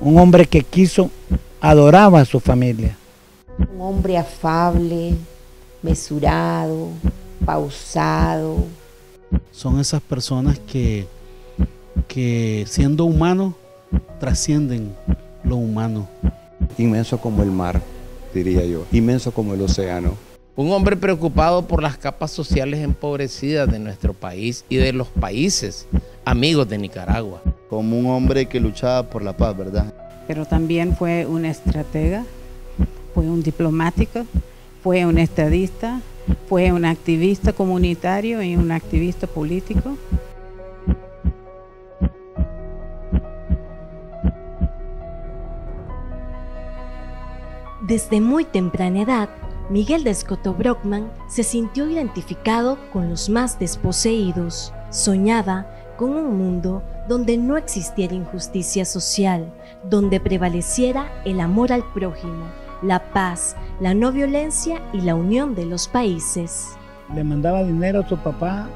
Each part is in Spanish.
un hombre que quiso, adoraba a su familia. Un hombre afable, mesurado, pausado. Son esas personas que, que siendo humanos trascienden lo humano. Inmenso como el mar, diría yo, inmenso como el océano. Un hombre preocupado por las capas sociales empobrecidas de nuestro país y de los países amigos de Nicaragua. Como un hombre que luchaba por la paz, ¿verdad? Pero también fue un estratega, fue un diplomático, fue un estadista, fue un activista comunitario y un activista político. Desde muy temprana edad, Miguel de Escoto Brockman se sintió identificado con los más desposeídos. Soñaba con un mundo donde no existiera injusticia social, donde prevaleciera el amor al prójimo, la paz, la no violencia y la unión de los países. Le mandaba dinero a su papá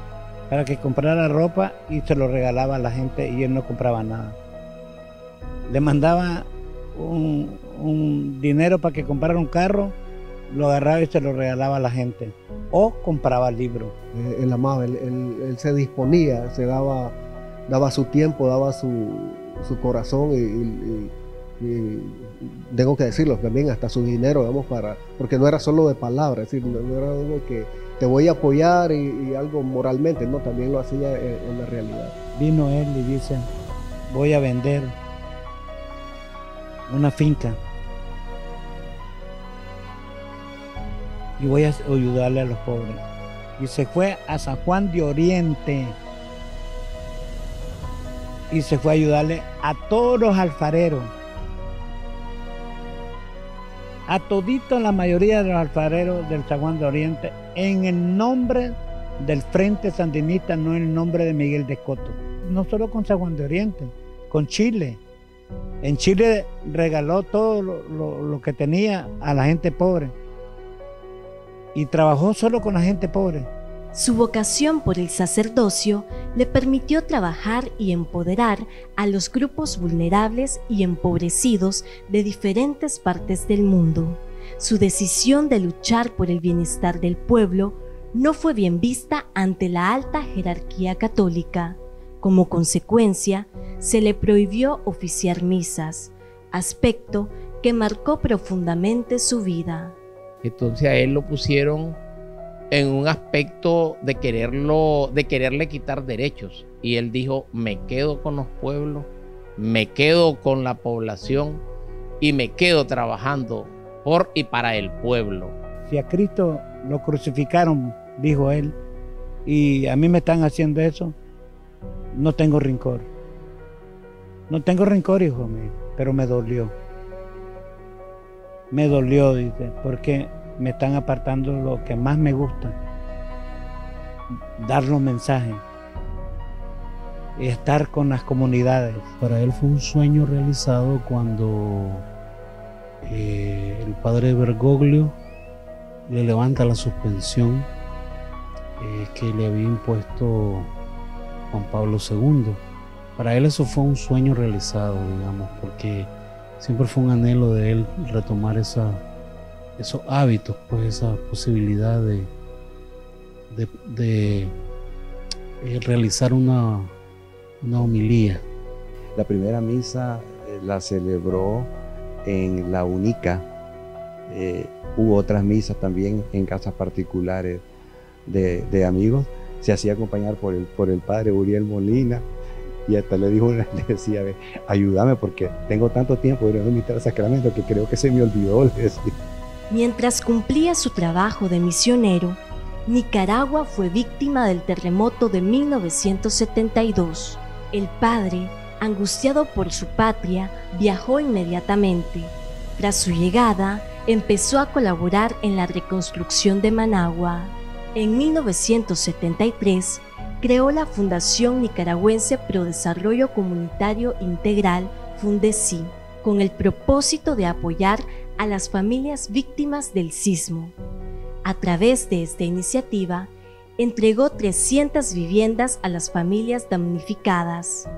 para que comprara ropa y se lo regalaba a la gente y él no compraba nada. Le mandaba un, un dinero para que comprara un carro, lo agarraba y se lo regalaba a la gente. O compraba libros. Eh, él amaba, él, él, se disponía, se daba, daba su tiempo, daba su, su corazón y, y, y, tengo que decirlo también, hasta su dinero, vamos, para, porque no era solo de palabras, es decir, no, era algo que te voy a apoyar y, algo moralmente, no, también lo hacía en, en la realidad. Vino él y dice, voy a vender una finca y voy a ayudarle a los pobres. Y se fue a San Juan de Oriente y se fue a ayudarle a todos los alfareros. A todito la mayoría de los alfareros del San Juan de Oriente en el nombre del Frente Sandinista, no en el nombre de Miguel de Escoto. No solo con San Juan de Oriente, con Chile. En Chile regaló todo lo que tenía a la gente pobre y trabajó solo con la gente pobre. Su vocación por el sacerdocio le permitió trabajar y empoderar a los grupos vulnerables y empobrecidos de diferentes partes del mundo. Su decisión de luchar por el bienestar del pueblo no fue bien vista ante la alta jerarquía católica. Como consecuencia, se le prohibió oficiar misas, aspecto que marcó profundamente su vida. Entonces a él lo pusieron en un aspecto de quererlo, de quererle quitar derechos. Y él dijo, me quedo con los pueblos, me quedo con la población y me quedo trabajando por y para el pueblo. Si a Cristo lo crucificaron, dijo él, y a mí me están haciendo eso, no tengo rencor. No tengo rencor, hijo mío, pero me dolió. Me dolió, dice, porque me están apartando lo que más me gusta, dar los mensajes estar con las comunidades. Para él fue un sueño realizado cuando eh, el padre Bergoglio le levanta la suspensión eh, que le había impuesto Juan Pablo II. Para él eso fue un sueño realizado, digamos, porque siempre fue un anhelo de él retomar esa, esos hábitos, pues esa posibilidad de, de, eh, realizar una, una homilía. La primera misa eh, la celebró en la única. Eh, hubo otras misas también en casas particulares de, de, amigos. Se hacía acompañar por el, por el padre Uriel Molina y hasta le dijo, le decía, ayúdame porque tengo tanto tiempo de no administrar sacramento que creo que se me olvidó. Le decía. Mientras cumplía su trabajo de misionero, Nicaragua fue víctima del terremoto de 1972. El padre, angustiado por su patria, viajó inmediatamente. Tras su llegada, empezó a colaborar en la reconstrucción de Managua. En 1973, creó la Fundación Nicaragüense Pro Desarrollo Comunitario Integral, Fundesi, con el propósito de apoyar a las familias víctimas del sismo. A través de esta iniciativa, entregó 300 viviendas a las familias damnificadas.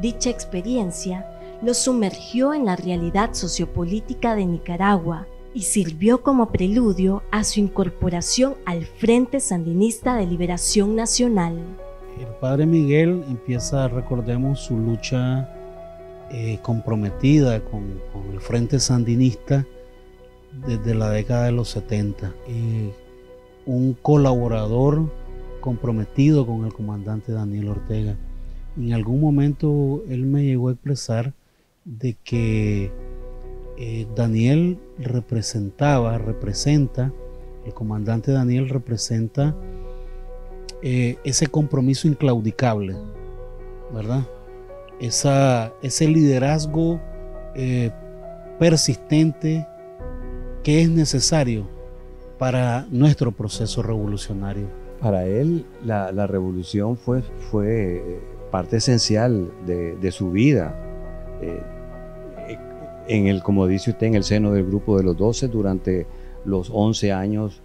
Dicha experiencia lo sumergió en la realidad sociopolítica de Nicaragua y sirvió como preludio a su incorporación al Frente Sandinista de Liberación Nacional. El padre Miguel empieza, recordemos, su lucha eh, comprometida con, el Frente Sandinista desde la década de los 70. un colaborador comprometido con el comandante Daniel Ortega. En algún momento él me llegó a expresar de que eh, Daniel representaba, representa, el comandante Daniel representa eh, ese compromiso inclaudicable, ¿verdad? Esa, ese liderazgo eh, persistente que es necesario para nuestro proceso revolucionario. Para él la, revolución fue, fue parte esencial de, su vida en el, como dice usted, en el seno del grupo de los 12 durante los 11 años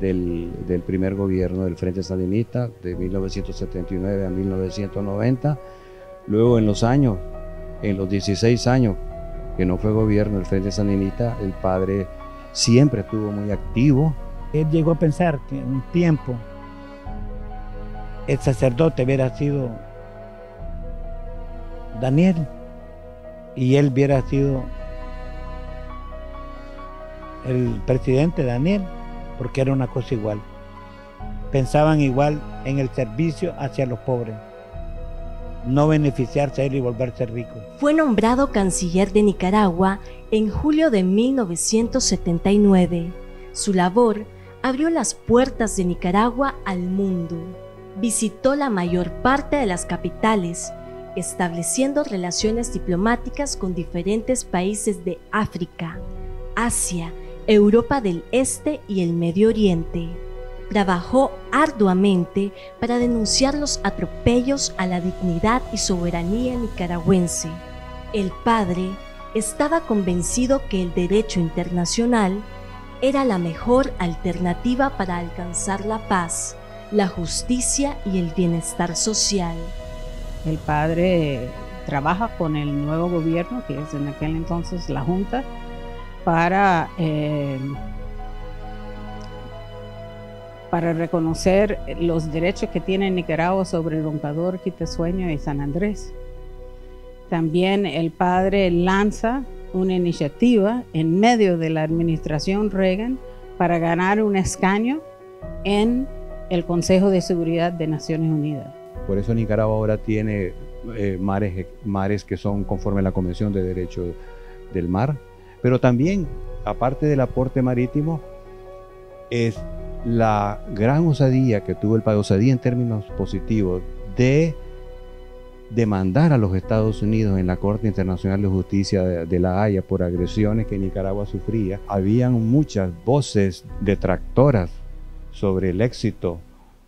del, primer gobierno del Frente Sandinista de 1979 a 1990. Luego en los años, en los 16 años que no fue gobierno del Frente Sandinista, el padre siempre estuvo muy activo. Él llegó a pensar que en un tiempo el sacerdote hubiera sido Daniel y él hubiera sido el presidente Daniel, porque era una cosa igual. Pensaban igual en el servicio hacia los pobres, no beneficiarse él y volverse rico. Fue nombrado canciller de Nicaragua en julio de 1979. Su labor abrió las puertas de Nicaragua al mundo. Visitó la mayor parte de las capitales, estableciendo relaciones diplomáticas con diferentes países de África, Asia, Europa del Este y el Medio Oriente. Trabajó arduamente para denunciar los atropellos a la dignidad y soberanía nicaragüense. El padre estaba convencido que el derecho internacional era la mejor alternativa para alcanzar la paz, la justicia y el bienestar social. El padre trabaja con el nuevo gobierno, que es en aquel entonces la Junta, para, eh, para reconocer los derechos que tiene Nicaragua sobre el Roncador, Quitesueño y San Andrés. También el padre lanza una iniciativa en medio de la administración Reagan para ganar un escaño en el Consejo de Seguridad de Naciones Unidas. Por eso Nicaragua ahora tiene eh, mares, mares que son conforme a la Convención de Derecho del Mar, pero también, aparte del aporte marítimo, es la gran osadía que tuvo el país, osadía en términos positivos, de demandar a los Estados Unidos en la Corte Internacional de Justicia de, de, La Haya por agresiones que Nicaragua sufría. Habían muchas voces detractoras sobre el éxito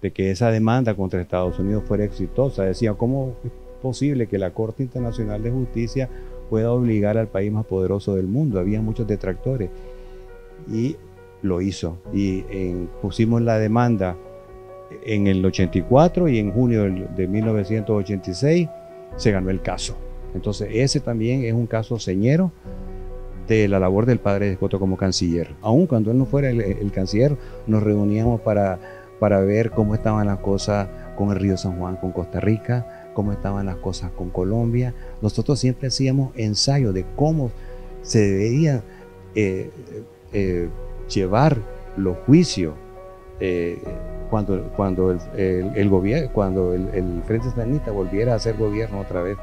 de que esa demanda contra Estados Unidos fuera exitosa. Decían, ¿cómo es posible que la Corte Internacional de Justicia pueda obligar al país más poderoso del mundo? Había muchos detractores y lo hizo. Y pusimos la demanda en el 84 y en junio de 1986 se ganó el caso. Entonces ese también es un caso señero de la labor del padre de Escoto como canciller. Aun cuando él no fuera el canciller, nos reuníamos para para ver cómo estaban las cosas con el río San Juan, con Costa Rica, cómo estaban las cosas con Colombia. Nosotros siempre hacíamos ensayos de cómo se debería eh, eh, llevar los juicios eh, cuando, cuando, el, gobierno, cuando el, Frente Sandinista volviera a ser gobierno otra vez.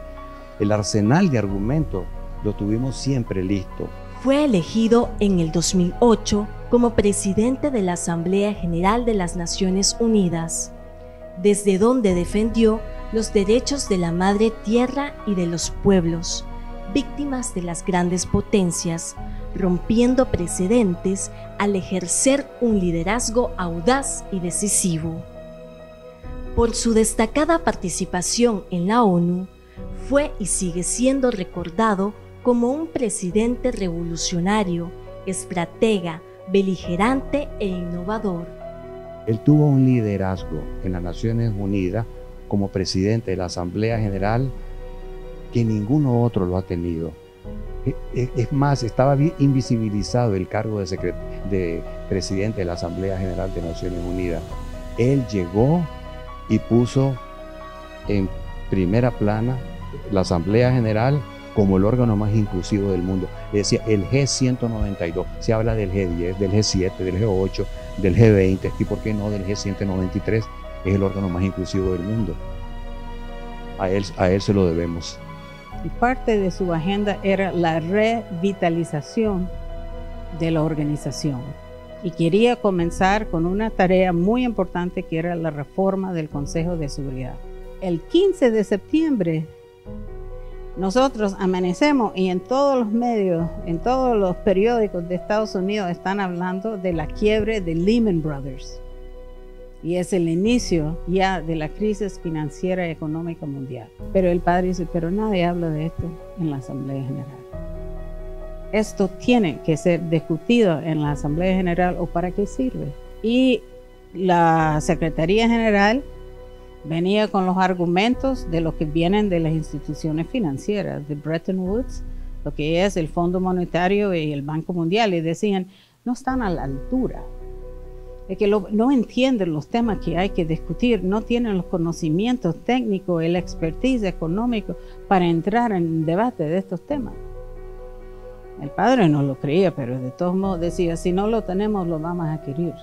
El arsenal de argumentos lo tuvimos siempre listo. Fue elegido en el 2008 como presidente de la Asamblea General de las Naciones Unidas, desde donde defendió los derechos de la madre tierra y de los pueblos, víctimas de las grandes potencias, rompiendo precedentes al ejercer un liderazgo audaz y decisivo. Por su destacada participación en la ONU, fue y sigue siendo recordado como un presidente revolucionario, estratega, beligerante e innovador. Él tuvo un liderazgo en las Naciones Unidas como presidente de la Asamblea General que ninguno otro lo ha tenido. E, e, es más, estaba invisibilizado el cargo de, de presidente de la Asamblea General de Naciones Unidas. Él llegó y puso en primera plana la Asamblea General como el órgano más inclusivo del mundo. Decía, el G192, se habla del G10, del G7, del G8, del G20, y por qué no del G193, es el órgano más inclusivo del mundo. A él, a él se lo debemos. Y parte de su agenda era la revitalización de la organización. Y quería comenzar con una tarea muy importante que era la reforma del Consejo de Seguridad. El 15 de septiembre nosotros amanecemos y en todos los medios, en todos los periódicos de Estados Unidos están hablando de la quiebre de Lehman Brothers. Y es el inicio ya de la crisis financiera y económica mundial. Pero el padre dice, pero nadie habla de esto en la Asamblea General. Esto tiene que ser discutido en la Asamblea General o para qué sirve. Y la Secretaría General venía con los argumentos de lo que vienen de las instituciones financieras, de Bretton Woods, lo que es el Fondo Monetario y el Banco Mundial, y decían, no están a la altura, es que no entienden los temas que hay que discutir, no tienen los conocimientos técnicos, el expertise económico para entrar en debate de estos temas. El padre no lo creía, pero de todos modos decía, si no lo tenemos, lo vamos a adquirir.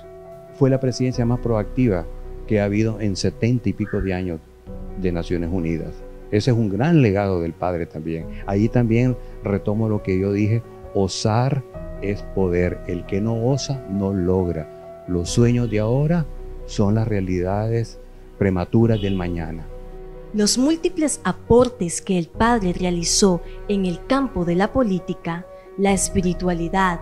Fue la presidencia más proactiva que ha habido en setenta y pico de años de Naciones Unidas. Ese es un gran legado del Padre también. Ahí también retomo lo que yo dije, osar es poder. El que no osa no logra. Los sueños de ahora son las realidades prematuras del mañana. Los múltiples aportes que el Padre realizó en el campo de la política, la espiritualidad,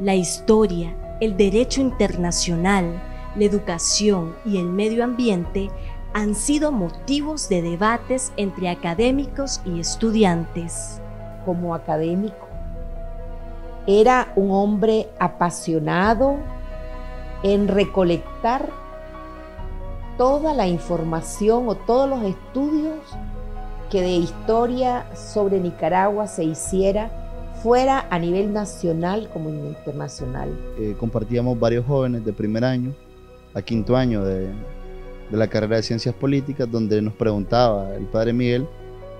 la historia, el derecho internacional, la educación y el medio ambiente han sido motivos de debates entre académicos y estudiantes. Como académico, era un hombre apasionado en recolectar toda la información o todos los estudios que de historia sobre Nicaragua se hiciera fuera a nivel nacional como internacional. Eh, compartíamos varios jóvenes de primer año a quinto año de, la carrera de ciencias políticas, donde nos preguntaba el padre Miguel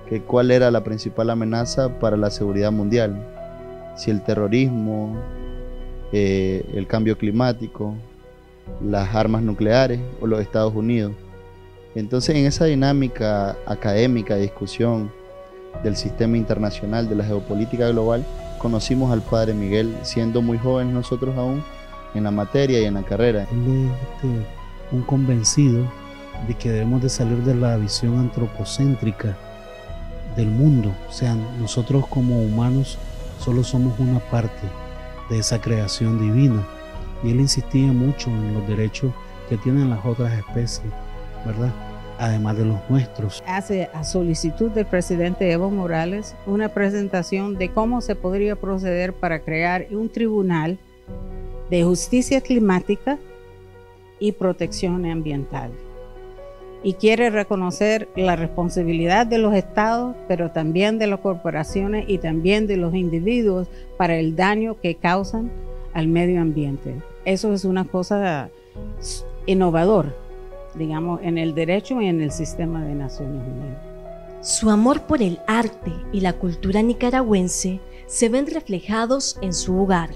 que cuál era la principal amenaza para la seguridad mundial, si el terrorismo, eh, el cambio climático, las armas nucleares o los Estados Unidos. Entonces en esa dinámica académica de discusión del sistema internacional, de la geopolítica global, conocimos al padre Miguel, siendo muy jóvenes nosotros aún, en la materia y en la carrera. Él es este, un convencido de que debemos de salir de la visión antropocéntrica del mundo. O sea, nosotros como humanos solo somos una parte de esa creación divina. Y él insistía mucho en los derechos que tienen las otras especies, ¿verdad? Además de los nuestros. Hace a solicitud del presidente Evo Morales una presentación de cómo se podría proceder para crear un tribunal de justicia climática y protección ambiental. Y quiere reconocer la responsabilidad de los estados, pero también de las corporaciones y también de los individuos para el daño que causan al medio ambiente. Eso es una cosa innovador, digamos, en el derecho y en el sistema de Naciones Unidas. Su amor por el arte y la cultura nicaragüense se ven reflejados en su hogar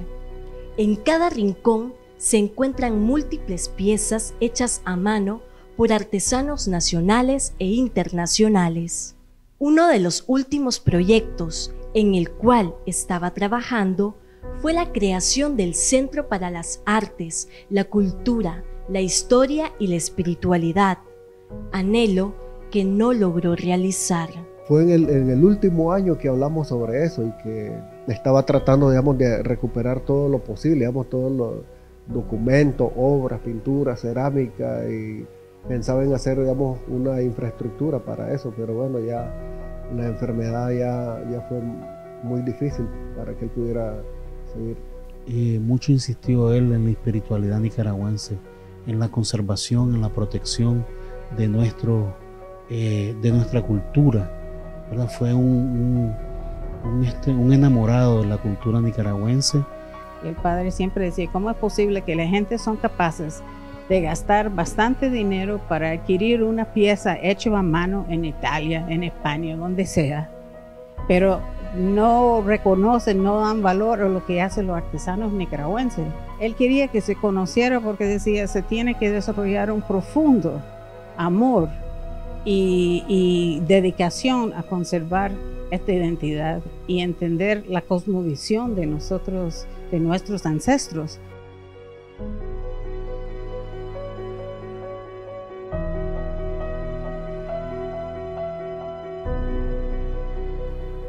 en cada rincón se encuentran múltiples piezas hechas a mano por artesanos nacionales e internacionales. Uno de los últimos proyectos en el cual estaba trabajando fue la creación del Centro para las Artes, la Cultura, la Historia y la Espiritualidad, anhelo que no logró realizar. Fue en el, último año que hablamos sobre eso y que estaba tratando, digamos, de recuperar todo lo posible, digamos, todos los documentos, obras, pinturas, cerámica y pensaba en hacer, digamos, una infraestructura para eso, pero bueno, ya la enfermedad ya, ya fue muy difícil para que él pudiera Y mucho insistió él en la espiritualidad nicaragüense, en la conservación, en la protección de, nuestro, eh, de nuestra cultura ¿verdad? Fue un, un, este, enamorado de la cultura nicaragüense. El padre siempre decía, ¿cómo es posible que la gente son capaces de gastar bastante dinero para adquirir una pieza hecha a mano en Italia, en España, donde sea? Pero no reconocen, no dan valor a lo que hacen los artesanos nicaragüenses. Él quería que se conociera porque decía, se tiene que desarrollar un profundo amor y, y dedicación a conservar esta identidad y entender la cosmovisión de nosotros, de nuestros ancestros.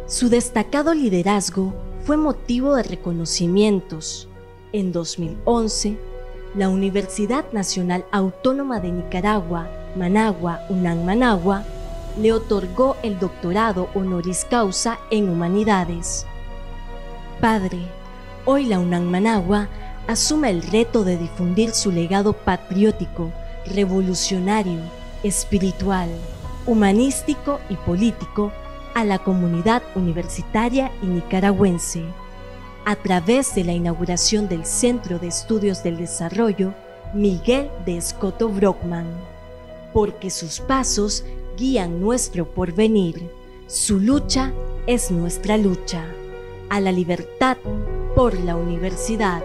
Su destacado liderazgo fue motivo de reconocimientos. En 2011, la Universidad Nacional Autónoma de Nicaragua, Managua, UNAM Managua, le otorgó el doctorado honoris causa en humanidades. Padre, hoy la UNAM Managua asume el reto de difundir su legado patriótico, revolucionario, espiritual, humanístico y político a la comunidad universitaria y nicaragüense. A través de la inauguración del Centro de Estudios del Desarrollo Miguel de Escoto Brockman, porque sus pasos guían nuestro porvenir, su lucha es nuestra lucha, a la libertad por la universidad.